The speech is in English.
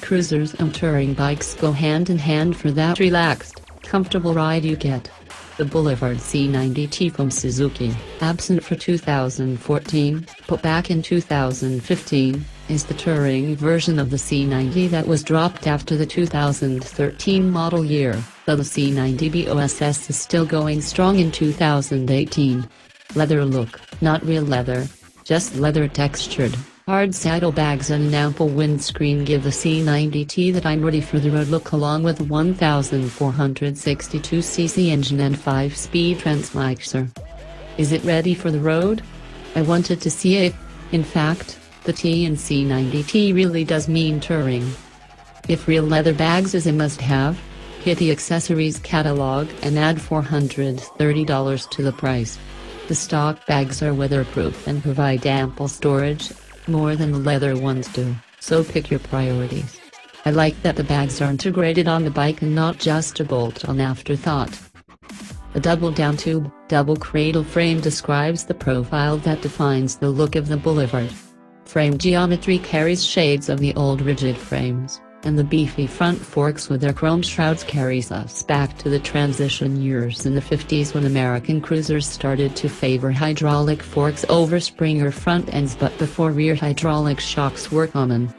cruisers and touring bikes go hand in hand for that relaxed, comfortable ride you get. The Boulevard C90T from Suzuki, absent for 2014, but back in 2015, is the touring version of the C90 that was dropped after the 2013 model year, though the C90 BOSS is still going strong in 2018. Leather look, not real leather, just leather textured. Hard saddlebags and an ample windscreen give the C90T that I'm ready for the road look along with a 1462cc engine and 5-speed transmission. Is it ready for the road? I wanted to see it, in fact, the T and C90T really does mean touring. If real leather bags is a must-have, hit the accessories catalog and add $430 to the price. The stock bags are weatherproof and provide ample storage, more than the leather ones do, so pick your priorities. I like that the bags are integrated on the bike and not just a bolt-on afterthought. A double down tube, double cradle frame describes the profile that defines the look of the Boulevard. Frame geometry carries shades of the old rigid frames, and the beefy front forks with their chrome shrouds carries us back to the transition years in the 50s when American cruisers started to favor hydraulic forks over Springer front ends but before rear hydraulic shocks were common.